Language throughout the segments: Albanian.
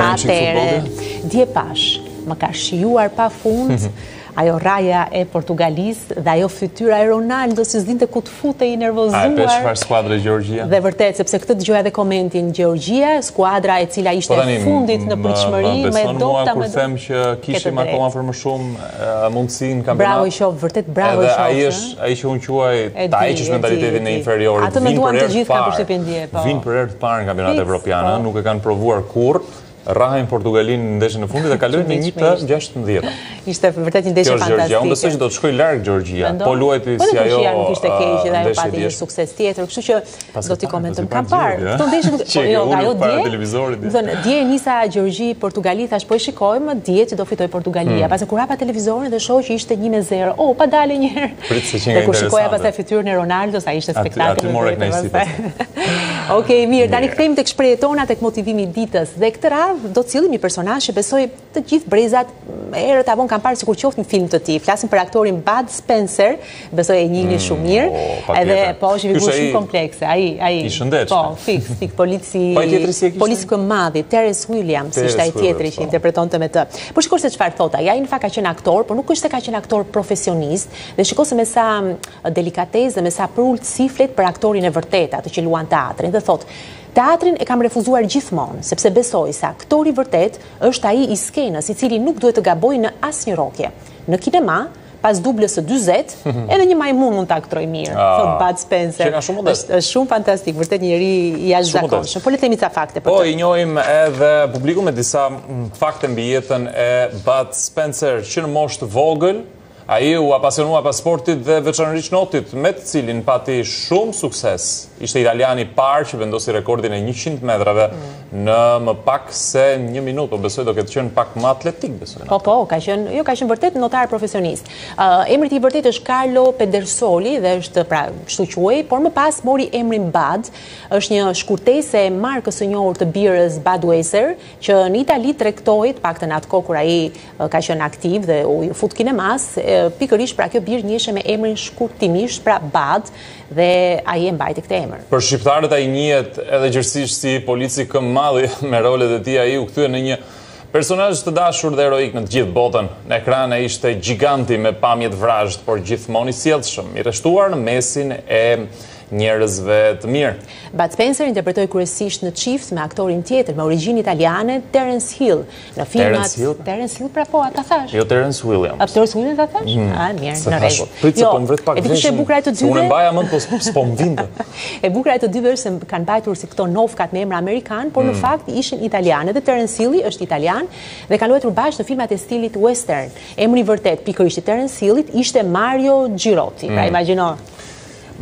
Atëherë, dje pashë, më ka shijuar pa fund, mhm. ajo rrahja e Portugalisë dhe ajo fytyra e Ronaldo, se s'dinte ku të futej i nervozuar. A e pe çfarë skuadre Gjeorgjia? Dhe vërtet, sepse këtë dëgjoja edhe komentin Gjeorgjia, skuadra e cila ishte e fundit në përçmëri, me dopta me dopta. Më beson mua kur them që kishim akoma për më shumë, mundësi në kampionat. Bravo i qoftë, vërtet bravo i qoftë. Edhe a është, ai që unë quaj, ta heqësh mentalitetin e inferiorit. Atë me duan të gjithë ka për shqipendje, po. Vinë për herë të parë në kampionat evropian, po. nuk e kanë provuar kurrë, rrahin Portugalinë në ndeshjen e fundit dhe kalojnë në një të gjashtëmbëdhjetë. Ishte vërtet një ndeshje fantastike. Kjo është Gjorgjia, unë besoj që do të shkojë larg Gjorgjia, po luajti po si ajo ndeshje e djeshme. Po dhe Turqia nuk ishte keq dhe ajo pati një sukses tjetër, kështu që Do t'i komentojmë. Kam parë. Këto ndeshje nuk po jo, ajo dje. Dhe dje nisa Gjeorgji Portugali thashë po e shikojmë, dihet që do fitojë Portugalia. Hmm. Pastaj kur hapa televizorin dhe shoh që ishte 1-0. Oh, pa dale një herë. Prit se qenka interesante. Kur pastaj fytyrën e Ronaldos ishte spektakël. Aty mora kënaqësi pastaj. Okej, mirë, tani kthehemi tek shprehjet tona tek motivimi i ditës. Dhe këtë radhë do të sjellim një personazh që besoj Të gjithë brezat herët a vonë kanë parë sikur qoftë një film të tij. Flasim për aktorin Bud Spencer, besoj e njihni shumë mm, mirë. Po, edhe po është një shumë komplekse, ai, ai. I shëndetshëm. Po, fiks, fiks polici. Po polici këmbëmadhi, Terence Hill ishte ai tjetri që po. interpretonte me të. Po shikoni se çfarë thotë ai. Ai në fakt ka qenë aktor, por nuk është se ka qenë aktor profesionist. Dhe shikoni se me sa mm, delikatesë dhe me sa përulësi flet për aktorin e vërtetë, atë që luan teatrin dhe thotë Teatrin e kam refuzuar gjithmonë, sepse besoj se aktori i vërtetë Është ai i skenës, i cili nuk duhet të gabojë në asnjë rrokje. Në kinema, pas dublës së dyzet, edhe një majmun mund të aktrojë mirë, ah, thotë Bud Spencer. Qenka shumë modest. Është shumë fantastik, vërtet njeri i jashtëzakonshëm. Po le të themi ca fakte për po, të. Po, i njohim edhe publikun me disa mm, fakte mbi jetën e Bud Spencer, që në moshë të vogël, Ai u apasionua pas sportit dhe veçanërisht notit, me të cilin pati shumë sukses. Ishte italiani i parë që vendosi rekordin e 100 metrave mm. në më pak se një minutë, po besoj do ketë qenë pak më atletik, besoj. Po, po, ka qenë, jo, ka qenë vërtet notar profesionist. Uh, emri i vërtetë është Carlo Pedersoli dhe është pra kështu quhej, por më pas mori emrin Bad, është një shkurtese e markës së njohur të birës Budweiser, që në Itali tregtohej, të paktën atë kohë kur ai ka qenë aktiv dhe iu fut kinemasë, pikërisht pra kjo birë njihej me emrin shkurtimisht pra Bad dhe ai e mbajti këtë emër. Për shqiptarët ai njihet edhe gjerësisht si polici këmbëmadhi me rolet e tij ai u kthye në një personazh të dashur dhe heroik në të gjithë botën. Në ekrane ishte gjiganti me pamje të vrazhdë, por gjithmonë i sjellshëm, i rreshtuar në mesin e njerëzve të mirë. Bud Spencer interpretoi kryesisht në çift me aktorin tjetër me origjinë italiane, Terence Hill, Në filmat, Terence Hill, pra po, atë thashë. Jo, Terence Williams. A, Terence Williams atë thashë? Mm. A, mirë, në rregull. Po, prit, jo, po më vret pak veshin. E dikush e bukra e të dyve? Unë e mbaja mend, po s'po më vinte. E bukra e të dyve është se kanë mbajtur si këto nofkat me emra amerikanë, por në mm. fakt ishin italianë. Edhe Terence Hill është italian dhe kanë luajtur bashkë në filmat e stilit western. Emri i vërtetë, pikërisht i Terence Hillit, ishte Mario Girotti. Pra, mm. imagjino,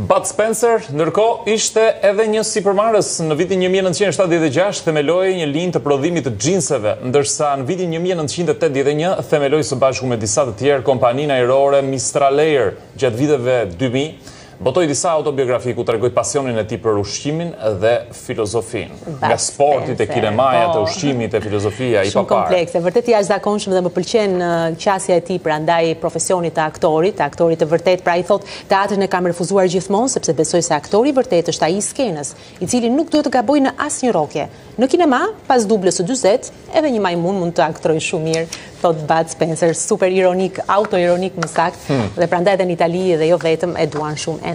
Bud Spencer, ndërkohë, ishte edhe një sipërmarrës. Në vitin një mijë e nëntëqind e shtatëdhjetë e gjashtë themeloi një linjë të prodhimit të xhinseve, ndërsa në vitin një mijë e nëntëqind e tetëdhjetë e një themeloi së bashku me disa të tjerë kompaninë ajrore Mistral Air. Gjatë viteve dy mijë, botoi disa autobiografi ku tregoi pasionin e tij për ushqimin dhe filozofinë. nga sporti te kinemaja, te po. ushqimi, te filozofia, i paparë. Shumë kompleks, vërtet i jashtëzakonshëm dhe më pëlqen qasja e tij pra ndaj profesionit të aktorit, të aktorit të vërtetë, pra ai thotë teatrin e kam refuzuar gjithmonë, sepse besoj se aktori i vërtetë është ai i skenës, i cili nuk duhet të gabojë në asnjë rrokje. Në kinema, pas dublës së dyzetë, edhe një majmun mund të aktrojë shumë mirë, thotë Bud Spencer, super ironik, autoironik më saktë, hmm. dhe prandaj edhe në Itali dhe jo vetëm e duan shumë